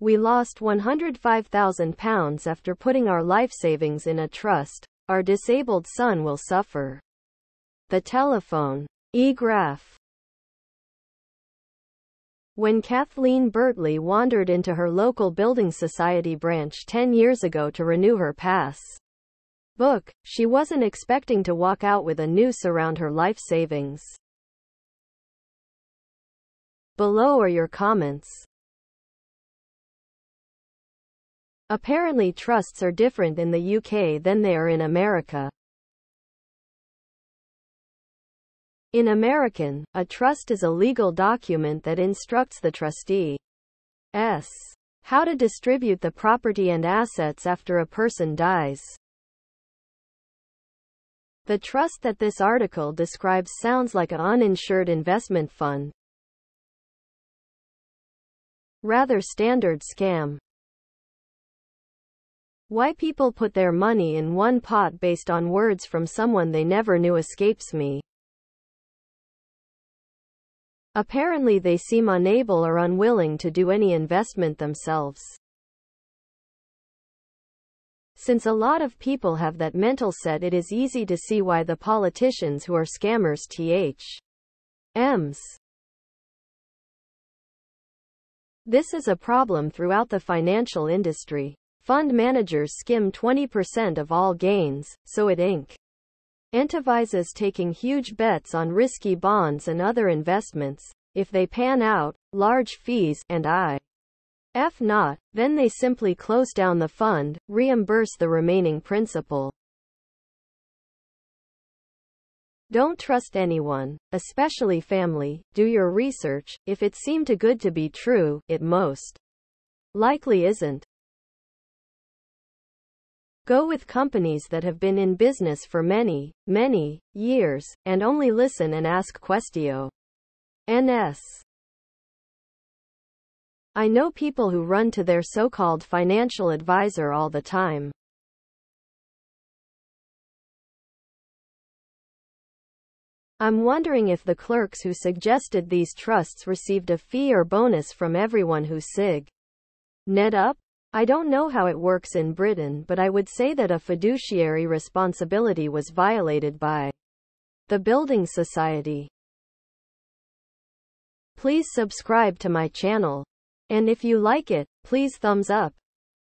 We lost £105,000 after putting our life savings in a trust. Our disabled son will suffer. The telephone. E-graph. When Kathleen Bertley wandered into her local Building Society branch 10 years ago to renew her pass book, she wasn't expecting to walk out with a noose around her life savings. Below are your comments. Apparently trusts are different in the UK than they are in America. In American, a trust is a legal document that instructs the trustee s how to distribute the property and assets after a person dies. The trust that this article describes sounds like an uninsured investment fund. Rather standard scam. Why people put their money in one pot based on words from someone they never knew escapes me. Apparently they seem unable or unwilling to do any investment themselves. Since a lot of people have that mental set it is easy to see why the politicians who are scammers th. M's. This is a problem throughout the financial industry. Fund managers skim 20% of all gains, so it Inc. Incentivizes taking huge bets on risky bonds and other investments. If they pan out, large fees, and I. F not, then they simply close down the fund, reimburse the remaining principal. Don't trust anyone, especially family. Do your research. If it seemed too good to be true, it most likely isn't. Go with companies that have been in business for many, many years, and only listen and ask Questio. NS. I know people who run to their so-called financial advisor all the time. I'm wondering if the clerks who suggested these trusts received a fee or bonus from everyone who sig. Net up? I don't know how it works in Britain but I would say that a fiduciary responsibility was violated by the Building Society. Please subscribe to my channel. And if you like it, please thumbs up.